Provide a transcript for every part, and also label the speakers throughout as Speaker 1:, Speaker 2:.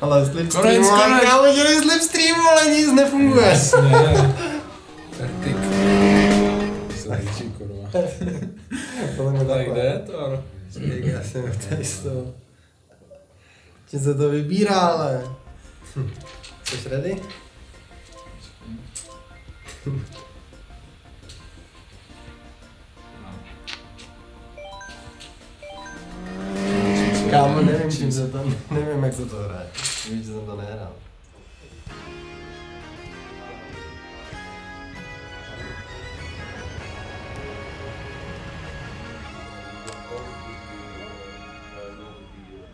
Speaker 1: Ale slipstream, ale kámo, dělej slipstream, ale nic nefunguje.
Speaker 2: Jasně. Fertik. Zajčí, kurva. Tak
Speaker 1: takhle.
Speaker 2: jde to?
Speaker 1: Já jsem tady z toho. Ti se to vybírá, ale. Hm. Jsi ready? Kámo, nevím, čím se to, nevím, jak se to hraje. Víš, že jsem to nehrál.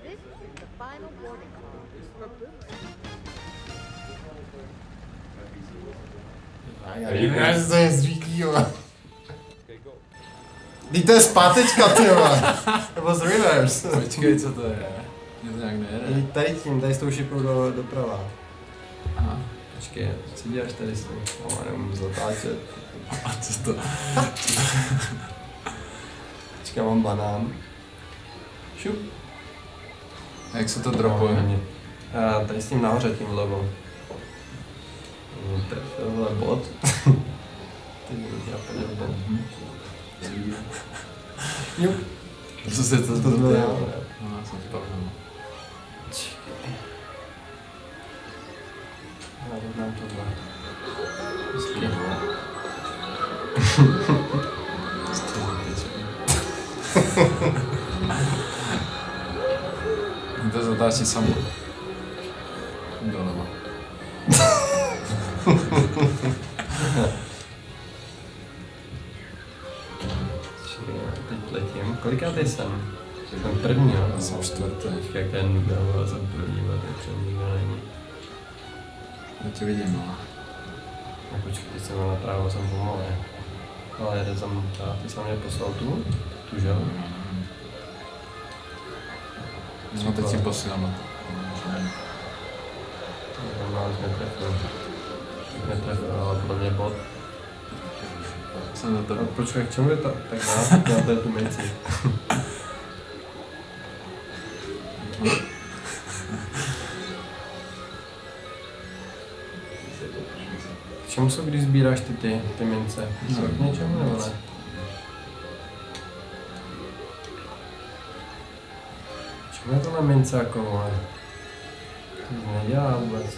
Speaker 3: This is the final warning call for Boomerang.
Speaker 1: Já nevím, jak to je zvyklý, jo. Teď to je zpátečka, ty vole. Z reverse.
Speaker 2: Počkej, co to je? Mě to nějak nejede.
Speaker 1: Tady tím, tady s tou šipou do, doprava.
Speaker 2: Aha, počkej, co děláš tady s tou?
Speaker 1: No, nemůžu zatáčet.
Speaker 2: A co to?
Speaker 1: Počkej, mám banán. Šup.
Speaker 2: A jak se to dropuje?
Speaker 1: A tady s tím nahoře, tím vlevo. Je tohle bod. Ty já půjdu bod. Jup.
Speaker 2: Co se to
Speaker 1: To
Speaker 2: změnilo?
Speaker 1: změnilo.
Speaker 2: No, já jsem spadl.
Speaker 1: Já dám tohle.
Speaker 2: Hezký. Mě to zatáčí samo.
Speaker 1: Jsem? Jsem první, jo?
Speaker 2: Já jsem čtvrtý.
Speaker 1: Počkej, jak ten byl, jsem první, ale teď jsem nikdo není.
Speaker 2: Já tě vidím, ale.
Speaker 1: No počkej, teď jsem byl napravo, jsem pomalý. Ale jede za mnou, ta, ty jsem mě poslal tu? Tu, že jo?
Speaker 2: No teď si posíláme.
Speaker 1: Normálně jsme trefili. Netrefil, ale podle mě bod.
Speaker 2: Jsem
Speaker 1: No,
Speaker 2: tebe.
Speaker 1: počkej, k čemu je to? Tak na té tu minci. K čemu jsou, když sbíráš ty, ty, ty mince? Jsou k něčemu nebo ne? Čemu je to na mince jako vole? To nic nedělá vůbec.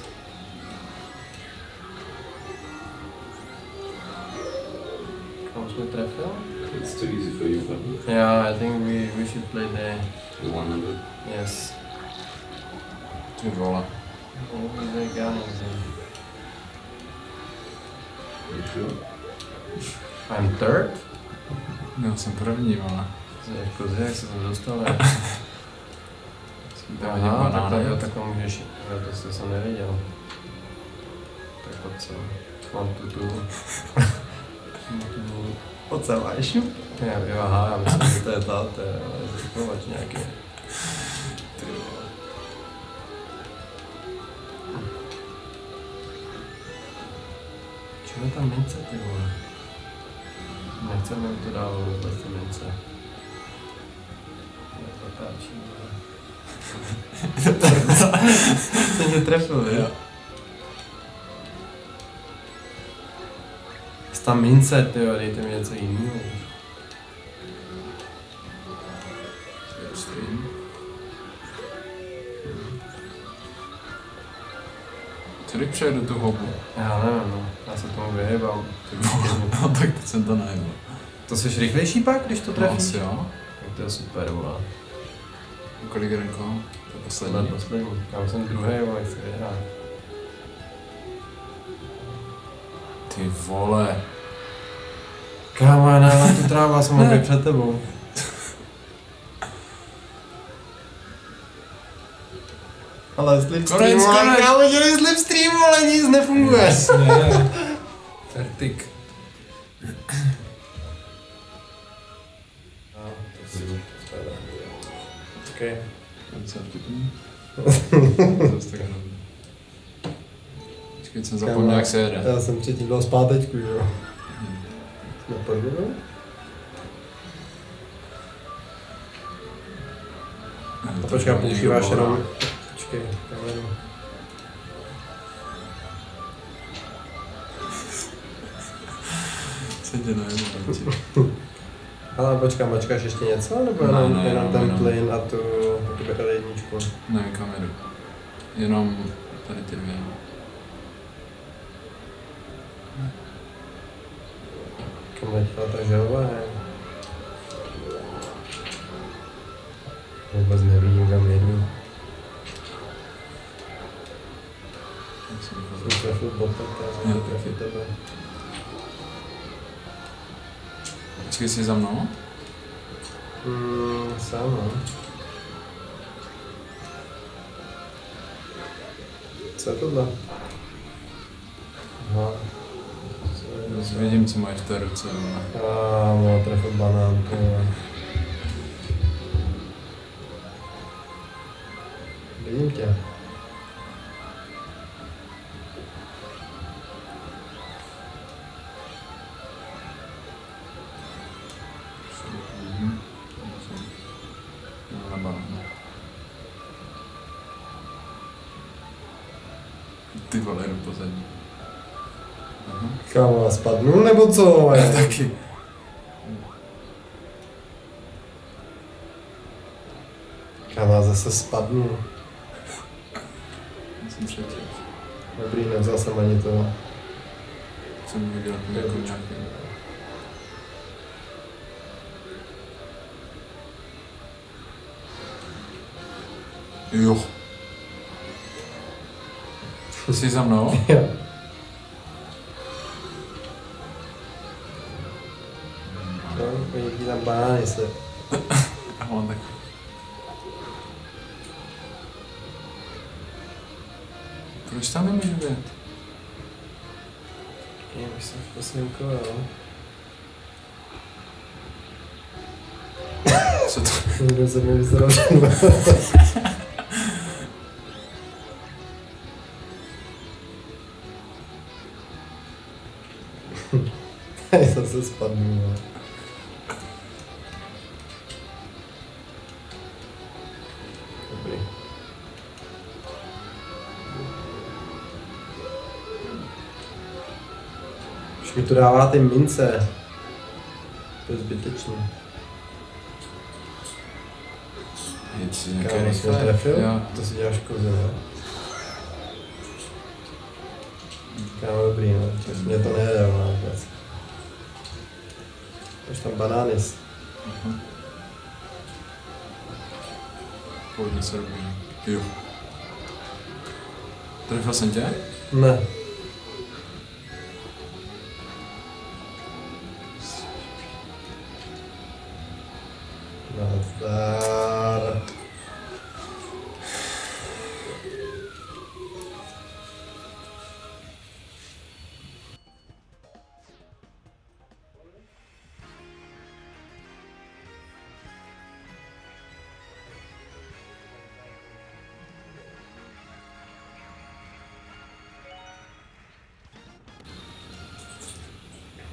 Speaker 1: Kam jsme trefil?
Speaker 4: It's too easy for you, but
Speaker 1: Yeah, I think we, we should play the...
Speaker 4: the 100.
Speaker 1: Yes.
Speaker 2: Ty vole.
Speaker 1: The guns.
Speaker 4: You sure?
Speaker 1: I'm third?
Speaker 2: Já jsem první, ale.
Speaker 1: Jako, jak se tam dostal?
Speaker 2: vidím
Speaker 1: Aha,
Speaker 2: banány.
Speaker 1: takhle, jo, takhle můžeš, jo, to jsi- jsem nevěděl. Tak pojď sem. Mám tu tu. Pojď sem, a šup. Já, jo, aha, já myslím, že to je ta, to je zrychlovač nějaký. Je ta mince, ty vole? Nechceme to dál vůbec ty mince. Zatáčí, vole. Jsem tě trefil, jo? Ta mince, ty jo, dejte mi něco jiného.
Speaker 2: Co když přejedu tu hobu?
Speaker 1: Já nevím, no. Já se tomu
Speaker 2: vole. No tak teď jsem to najel.
Speaker 1: To jsi rychlejší pak, když to
Speaker 2: No
Speaker 1: trefíš?
Speaker 2: asi jo.
Speaker 1: Tak to je super, vole.
Speaker 2: Kolik renko? To je poslední.
Speaker 1: je poslední. Já jsem druhý, vole, chci vyhrát.
Speaker 2: Ty vole.
Speaker 1: Kámo, já nemám tu trávu, já jsem mohl být před tebou. Ale slipstream, ale kámo, dělej slipstream, ale nic nefunguje.
Speaker 2: Jasně. Fertik.
Speaker 1: Okay.
Speaker 2: Co je vtipný? Zase tak. Počkej, jsem zapomněl, jak se jede.
Speaker 1: Já jsem předtím dal zpátečku, jo. Jsme podvodou? A počkej, používáš jenom... Počkej, Počkej, kameru.
Speaker 2: Tě najednou radši.
Speaker 1: Ale počkám, počkáš ještě něco? Nebo
Speaker 2: Ne,
Speaker 1: jenom,
Speaker 2: ne,
Speaker 1: jenom ten
Speaker 2: jenom.
Speaker 1: plyn a tu, tu L1?
Speaker 2: Ne, kameru. Jenom tady ty dvě.
Speaker 1: Kam letěla ta želva, ne? Vůbec nevidím, kam jedu.
Speaker 2: Jsem
Speaker 1: trefil bota, já jsem trefil tebe.
Speaker 2: Počkej, jsi za mnou?
Speaker 1: Hmm, no. Co je tohle? Aha. Co je
Speaker 2: vidím, co máš v té ruce. vole.
Speaker 1: Kámo, trefil banán, to je. Vidím tě.
Speaker 2: Ty vole, jdu pozadí. Aha.
Speaker 1: Kámo, spadnu nebo co?
Speaker 2: Já taky.
Speaker 1: Kámo, zase spadnu.
Speaker 2: Já jsem třetí.
Speaker 1: Dobrý, nevzal jsem ani to.
Speaker 2: Jsem viděl jako nějaký. Jo. Jsi za mnou?
Speaker 1: Jo. No, jaký tam banány se.
Speaker 2: Já mám tak. Proč tam nemůžu být?
Speaker 1: Já bych se posinkoval.
Speaker 2: Co to?
Speaker 1: Někdo se mi vyzral. Já zase spadnu. No. Dobrý. Už mi to dává ty mince. To je zbytečný.
Speaker 2: Nic si rychle.
Speaker 1: trefil?
Speaker 2: Jo.
Speaker 1: To si děláš kozy, ne? Kámo, dobrý, no. Mě to nejde, no, vůbec. Už tam banány. s-
Speaker 2: Aha. Původně se robí. Jo. Trefil jsem tě?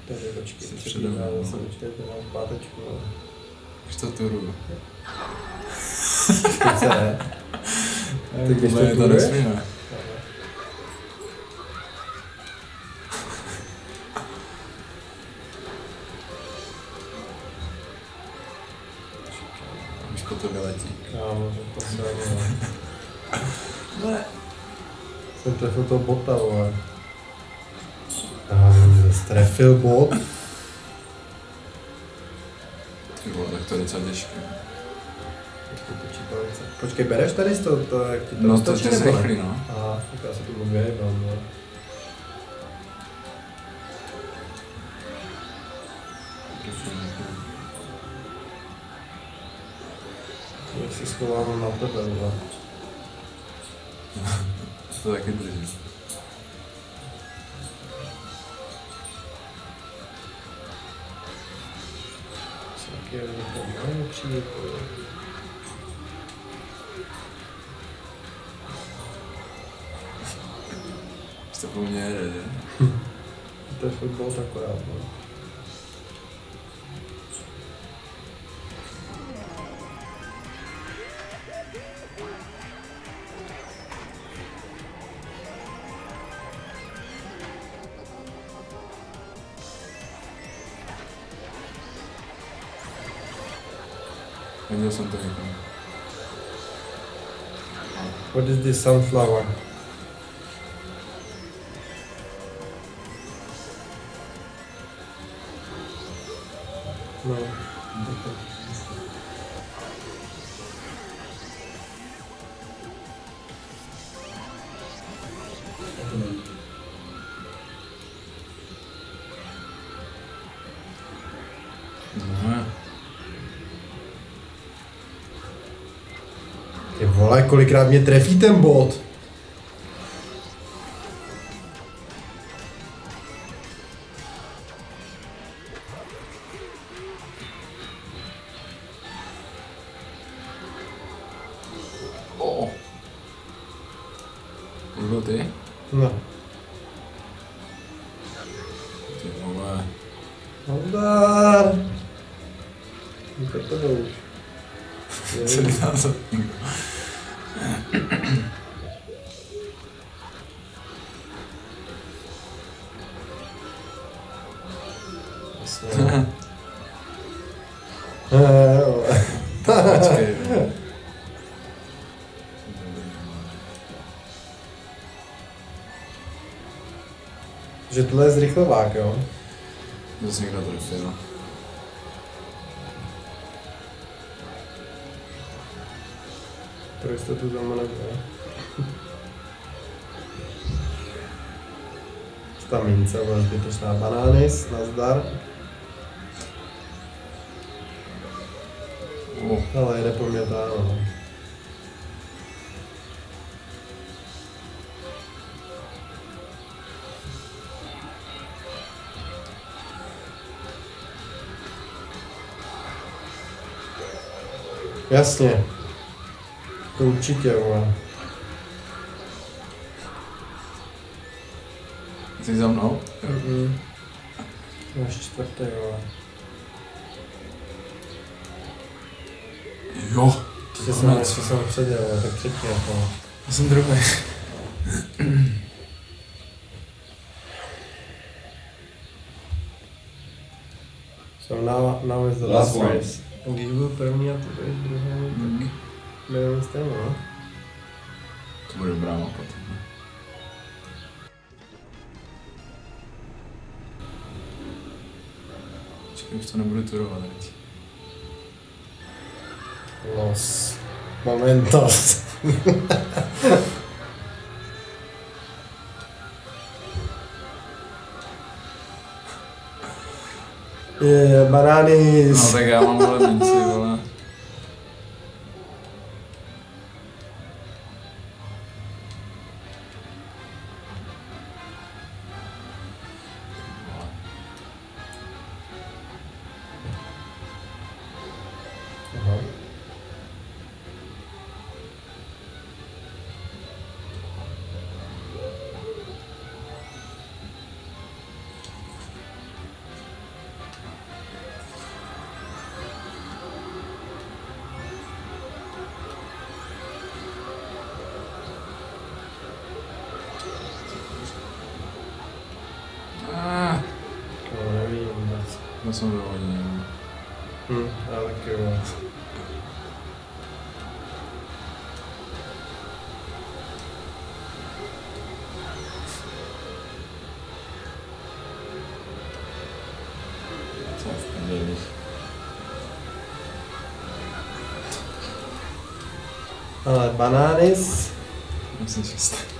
Speaker 1: Tady počkej,
Speaker 2: Jsi
Speaker 1: třetí
Speaker 2: přede mnou,
Speaker 1: ráno
Speaker 2: no.
Speaker 1: jsem počkej, to mám pátečku. Trefil bot.
Speaker 2: Ty vole, tak to je docela těžké.
Speaker 1: Počkej, bereš tady z toho, to, jak ti to
Speaker 2: No to je zrychlý, no.
Speaker 1: Aha, tak já se tomu vyjebám, no. Já si schovám na tebe, vole.
Speaker 2: To taky drží.
Speaker 1: Je to přijít.
Speaker 2: To po mně jede?
Speaker 1: To je fotbal akorát, no. What is this sunflower? No. Kolikrát mě trefí ten bod?
Speaker 2: O. To byl ty?
Speaker 1: No.
Speaker 2: Ty vole.
Speaker 1: Nazdar. To to už.
Speaker 2: Celý název.
Speaker 1: Jasně.
Speaker 2: Počkej.
Speaker 1: Že tohle je zrychlovák, jo?
Speaker 2: Zase někdo trefil.
Speaker 1: Pro jistotu tam nebude. Ta mince byla zbytečná. Banánis, nazdar. Ale jde po mě ta, no. Jasně. To určitě, vole.
Speaker 2: Jsi za mnou?
Speaker 1: Mhm. Máš čtvrtý, vole.
Speaker 2: Jo.
Speaker 1: Ještě jsem, ještě jsem předěl, vole, tak třetí jako.
Speaker 2: Já jsem druhý.
Speaker 1: So now, now is the
Speaker 4: Last
Speaker 1: last,
Speaker 4: one.
Speaker 1: race. Když byl první a ty budeš druhý,
Speaker 2: Mhm.
Speaker 1: tak budeme stejně, no?
Speaker 2: To bude dobrá mapa. tohle. Počkej, už to nebudu turovat teď.
Speaker 1: Los momentos. Je, banány.
Speaker 2: No tak já mám vole minci, vole.
Speaker 1: Hm, já taky jo.
Speaker 2: Co v prdeli.
Speaker 1: Ale banánis.
Speaker 2: Já jsem čistý.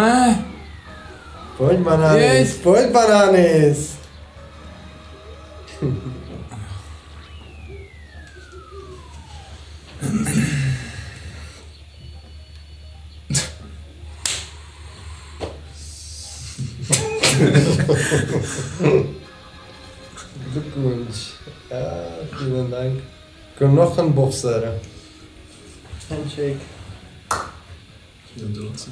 Speaker 1: Ajá. Paul
Speaker 2: Bananes.
Speaker 1: Yes. Paul Bananes. Ja, vielen Dank. Knochenbofser. Handshake.
Speaker 2: Dat doet.